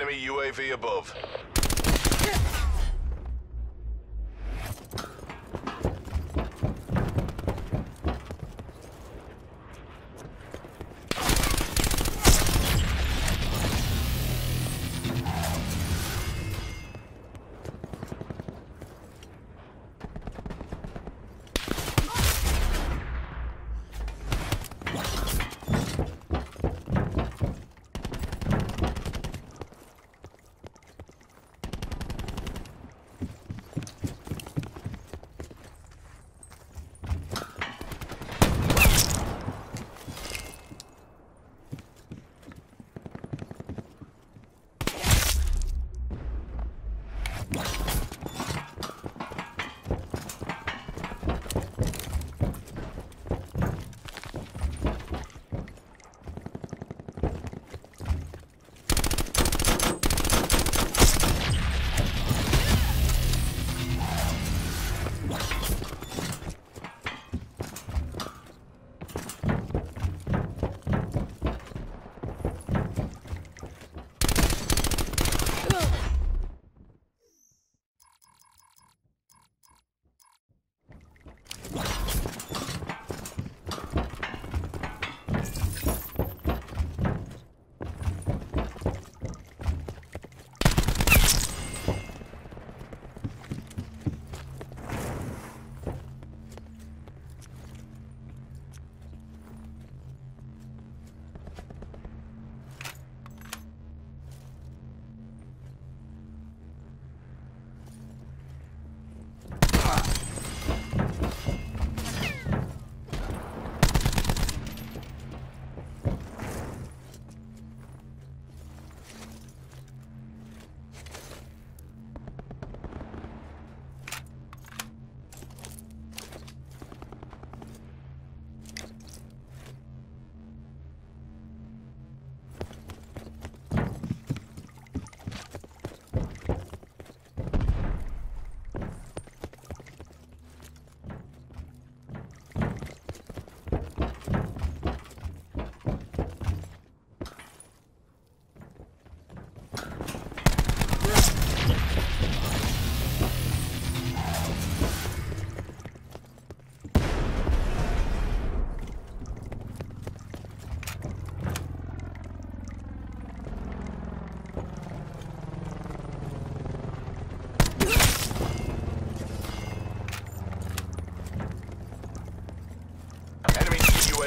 Enemy UAV above.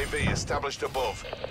UAV established above.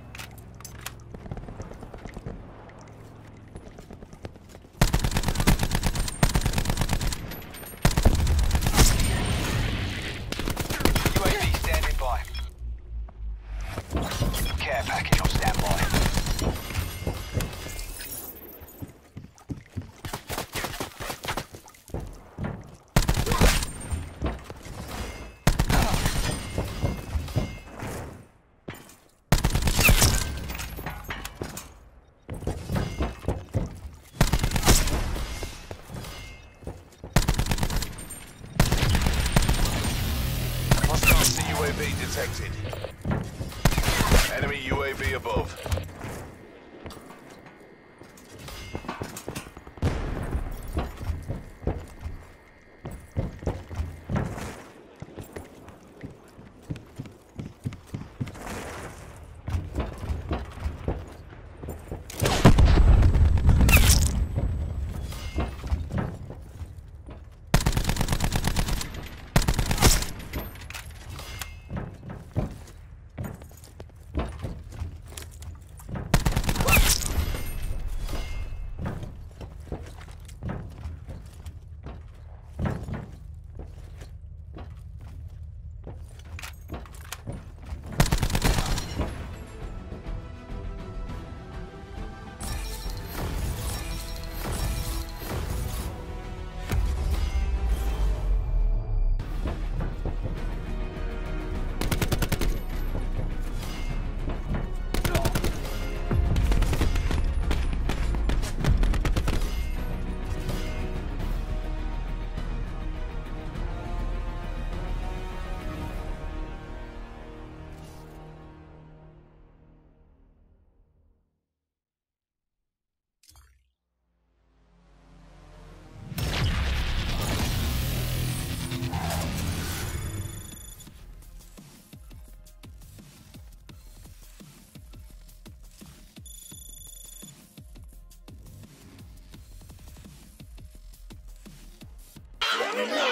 Detected. Enemy UAV above. Reloading.